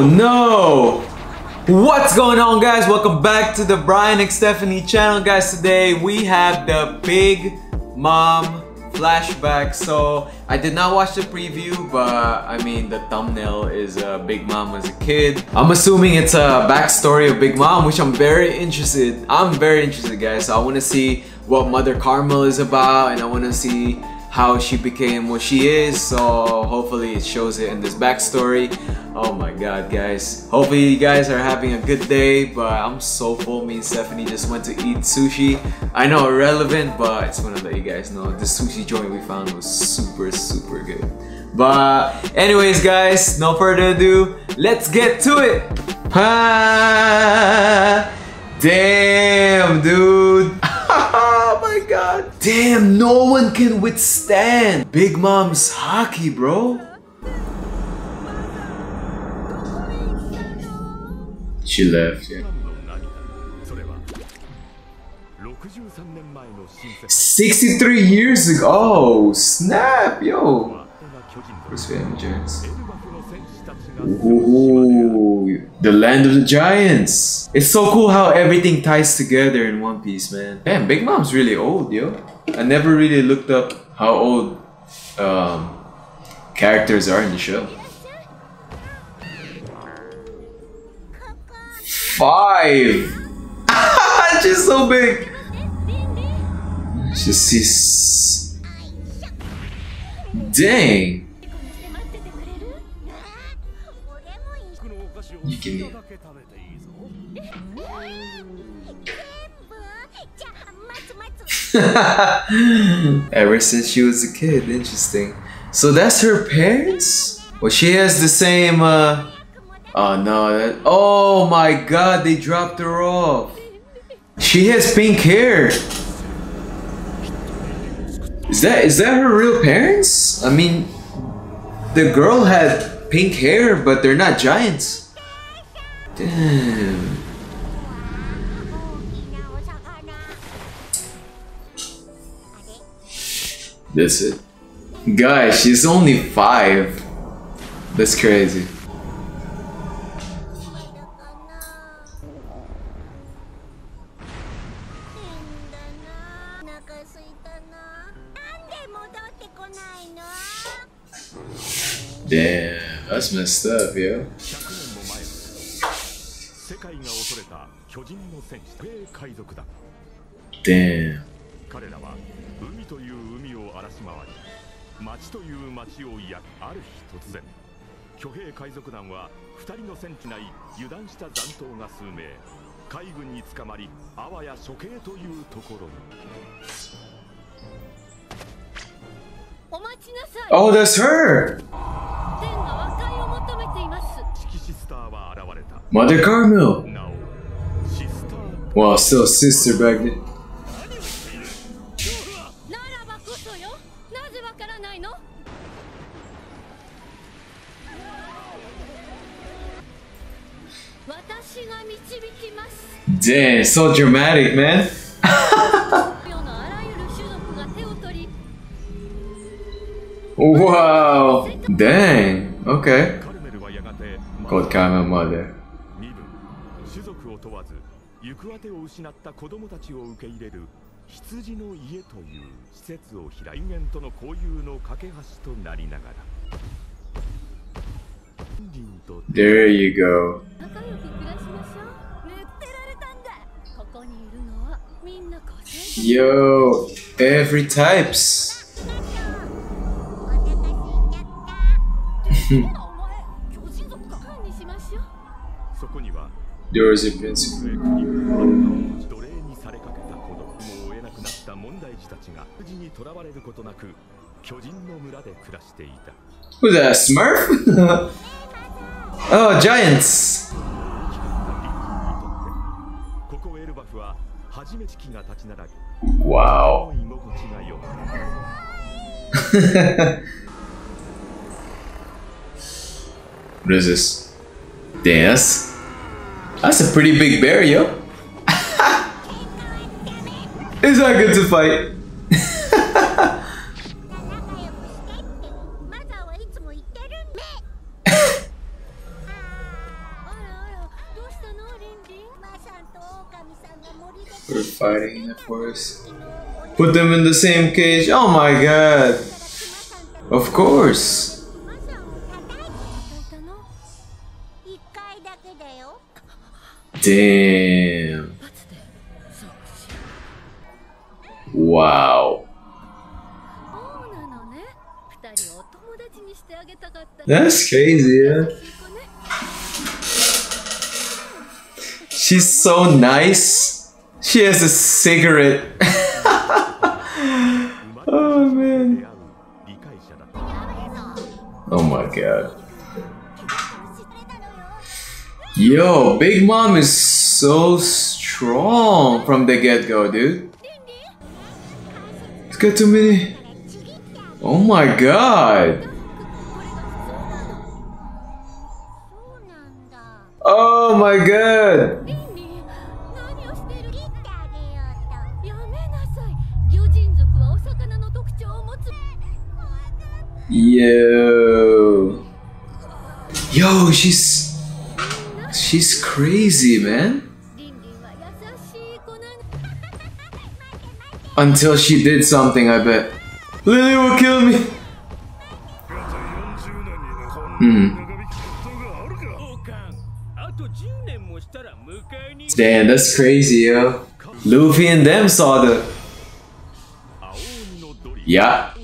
Oh no! What's going on guys? Welcome back to the Brian and Stephanie channel guys. Today we have the Big Mom flashback. So I did not watch the preview, but I mean the thumbnail is uh, Big Mom as a kid. I'm assuming it's a backstory of Big Mom, which I'm very interested. I'm very interested guys. So I want to see what Mother Carmel is about and I want to see how she became what she is so hopefully it shows it in this backstory oh my god guys. Hopefully you guys are having a good day but i'm so full. Me and stephanie just went to eat sushi. I know irrelevant but i just want to let you guys know the sushi joint we found was super super good. But anyways guys no further ado let's get to it. Ah, damn dude. Oh my god. Damn, no one can withstand Big Mom's Haki, bro. She left, yeah. 63 years ago. Oh, snap, yo. Family Giants. Ooh, the land of the giants. It's so cool how everything ties together in One Piece, man. Damn, Big Mom's really old, yo. I never really looked up how old um, characters are in the show. Five! She's so big! She's... Dang! You can eat. Ever since she was a kid, interesting. So that's her parents? Well, she has the same, uh... Oh no, that... Oh my god, they dropped her off. She has pink hair. Is that, is that her real parents? I mean, the girl had pink hair, but they're not giants. Damn. That's it. Guys, she's only five. That's crazy. That's messed up, yo. 界が恐れた巨人の戦士兵海賊だ Damn 彼らは海という海を荒らし回り町という町を焼ある日突然巨兵海賊団は二人の戦地内油断した残党が数名海軍に捕まりあわや処刑というところに Oh, that's her! Mother Carmel! Well, still sister back then. Damn, so dramatic, man. wow. Dang. Okay. Called Carmel Mother. 行く当てを失った子供たちを受け入れる羊の家という施設を開い人間との交友の架け橋となりながら There you go Yo, every types There was a principle. 奴隷にされかけた子供も追えなくなった問題児たちが無事に囚われることなく巨人の村 で暮らしていた。Who's that? Smurf? oh, giants! ここエルバフは初めて木が立ち並び。Wow. 居心地が良く What is this? Dance? That's a pretty big bear, yo. Is that good to fight. We're fighting in the forest. Put them in the same cage. Oh my god. Of course. Damn. Wow. That's crazy, yeah. She's so nice. She has a cigarette. Yo, Big Mom is so strong from the get-go, dude. It's got too many. Oh my god. Oh my god. Yo. Yo, she's she's crazy, man. Until she did something, I bet. Lily will kill me. Hmm. Damn, that's crazy, yo. Luffy and them saw the. Yeah.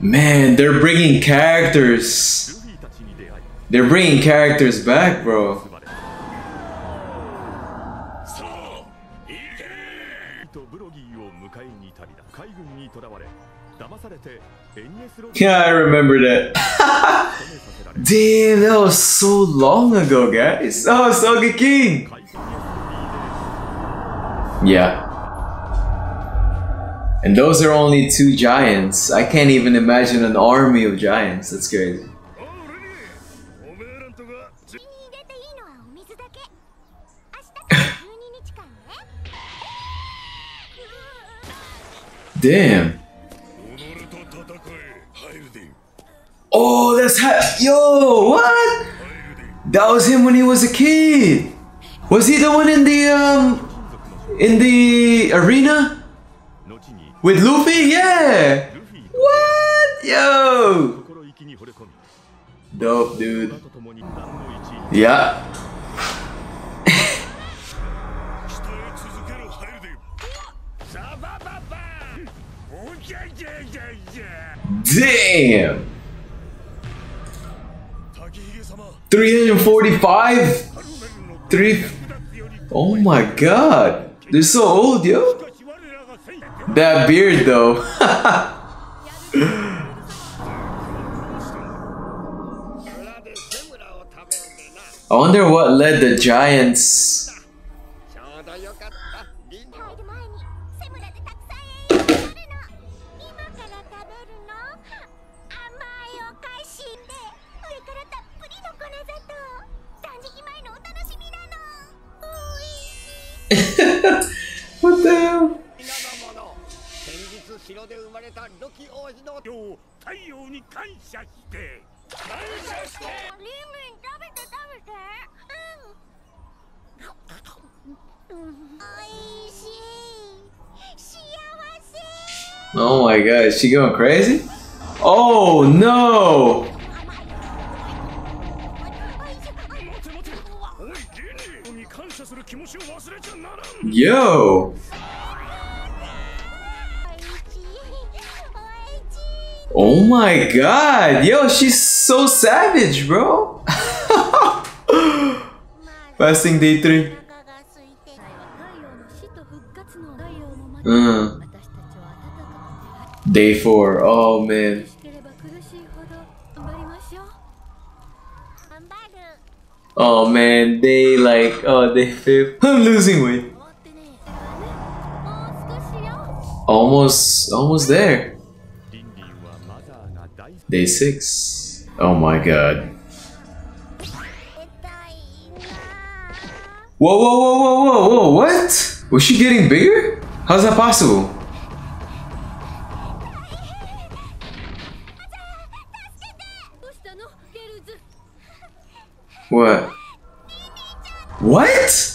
Man, they're bringing characters. They're bringing characters back, bro. Yeah, I remember that. Damn, that was so long ago, guys. Oh, Sogeking. Yeah. And those are only two giants. I can't even imagine an army of giants. That's crazy. Damn. Oh, that's ha- yo. What? That was him when he was a kid. Was he the one in the um in the arena with Luffy? Yeah. What? Yo. Dope, dude. Yeah. Damn. 345? Three. Oh my god. They're so old, yo. That beard, though. I wonder what led the giants. what the hell? Oh my god, is she going crazy? Oh no! Yo! Oh my god! Yo, she's so savage, bro! Fasting day 3. Uh. Day 4. Oh man. Oh man, day like, oh, day 5. I'm losing weight. Almost, almost there. Day 6. Oh my god. Whoa, whoa, whoa, whoa, whoa, whoa, what? Was she getting bigger? How's that possible? What? What?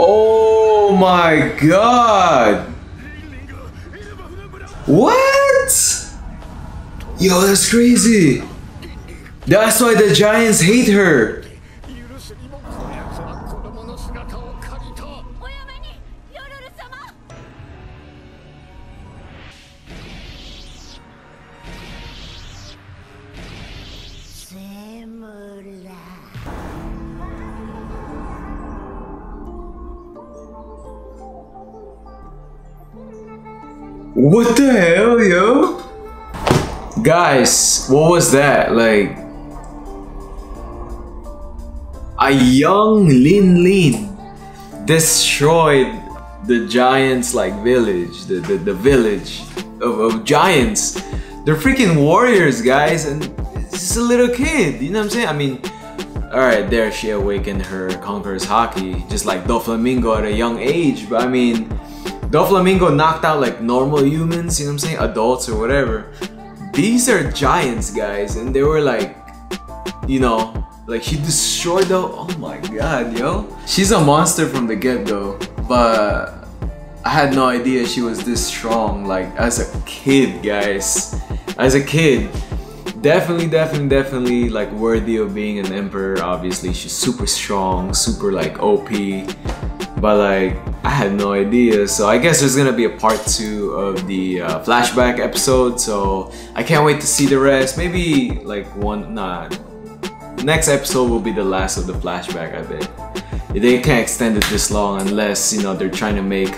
Oh my god! What? Yo, that's crazy! That's why the Giants hate her! What the hell, yo? Guys, what was that? Like a young Lin Lin destroyed the giants like village, the, the, the village of, of giants. They're freaking warriors, guys, and it's a little kid, you know what I'm saying? I mean, alright, there she awakened her conqueror's Haki, just like Doflamingo at a young age, but I mean, Doflamingo knocked out like normal humans, you know what I'm saying? Adults or whatever. These are giants, guys, and they were like, you know, like she destroyed the. Oh my god, yo. She's a monster from the get go, but I had no idea she was this strong. Like as a kid, guys, as a kid. Definitely, definitely, definitely like worthy of being an emperor. Obviously, she's super strong, super like OP but like I had no idea. So I guess there's gonna be a part two of the uh, flashback episode. So I can't wait to see the rest. Maybe like one, nah. Next episode will be the last of the flashback. I bet they can't extend it this long unless you know they're trying to make.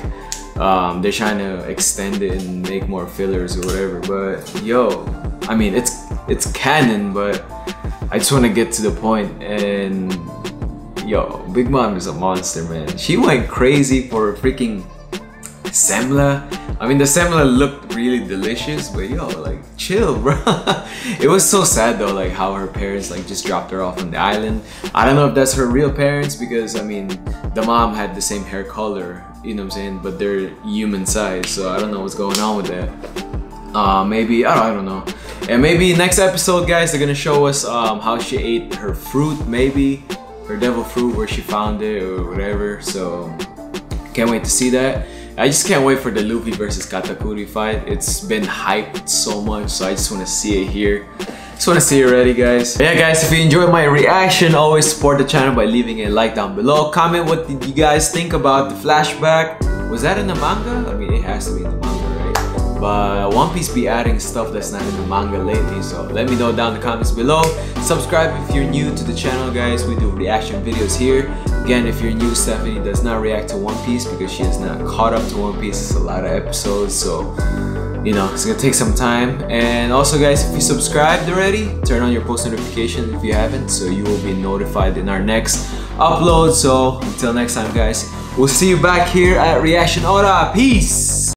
Um, they're trying to extend it and make more fillers or whatever. But yo, I mean it's it's canon, but I just want to get to the point and yo, Big Mom is a monster, man. She went crazy for freaking semla. I mean, the semla looked really delicious, but yo, like, chill, bro. it was so sad though, like how her parents like just dropped her off on the island. I don't know if that's her real parents because I mean, the mom had the same hair color, you know what I'm saying? But they're human size, so I don't know what's going on with that. Uh, maybe I don't, I don't know. And maybe next episode, guys, they're gonna show us um, how she ate her fruit, maybe her devil fruit where she found it or whatever. So can't wait to see that. I just can't wait for the Luffy versus Katakuri fight. It's been hyped so much, so I just want to see it here. Just want to see it ready, guys. Yeah, guys, if you enjoyed my reaction, always support the channel by leaving a like down below. Comment what did you guys think about the flashback. Was that in the manga? I mean, it has to be in the manga. But One Piece be adding stuff that's not in the manga lately, so let me know down in the comments below. Subscribe if you're new to the channel, guys. We do reaction videos here. Again, if you're new, Stephanie does not react to One Piece because she is not caught up to One Piece. It's a lot of episodes, so you know, it's gonna take some time. And also guys, if you subscribed already, turn on your post notifications if you haven't, so you will be notified in our next upload. So until next time guys, we'll see you back here at Reaction HORA. Peace!